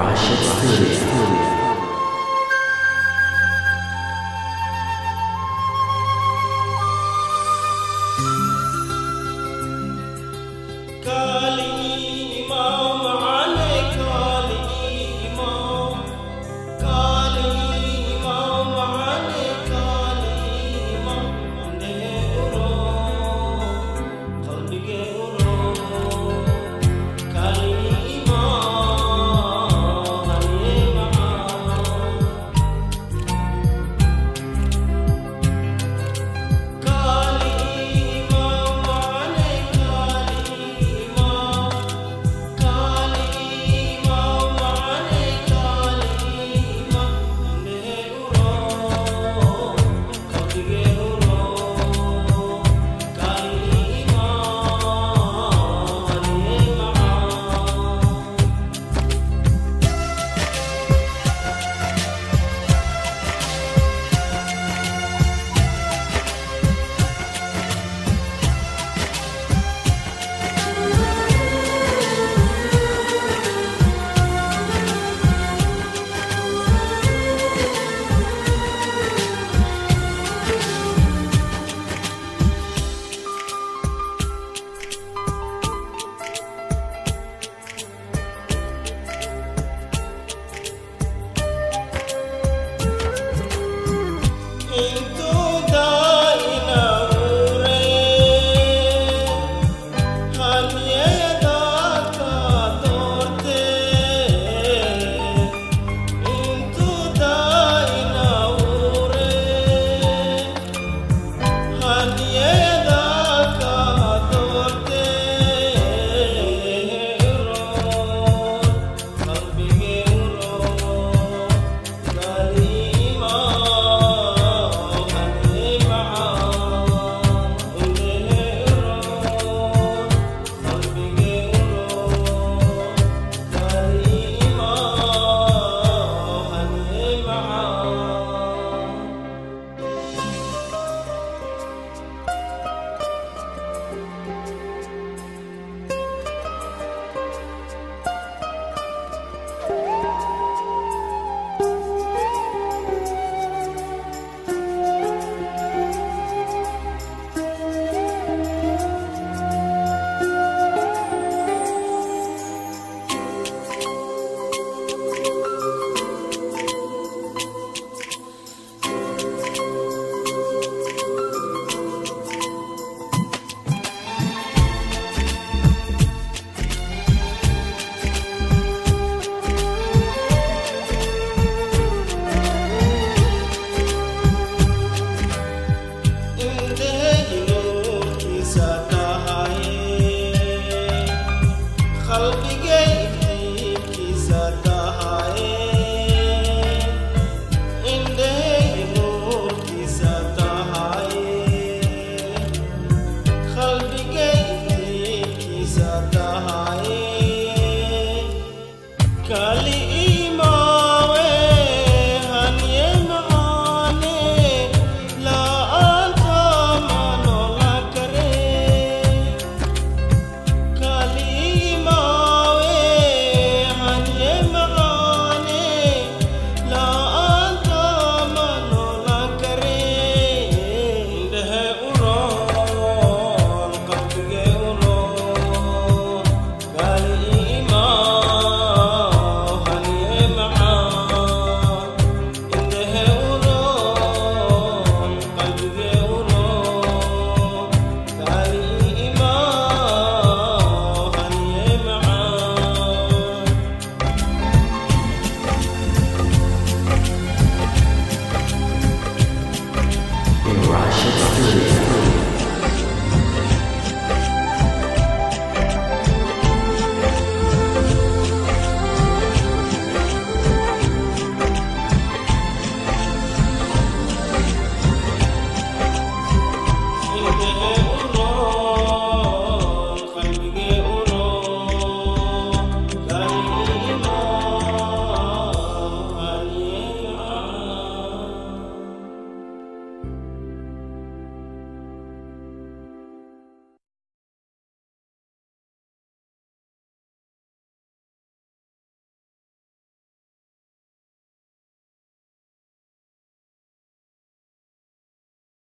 然后还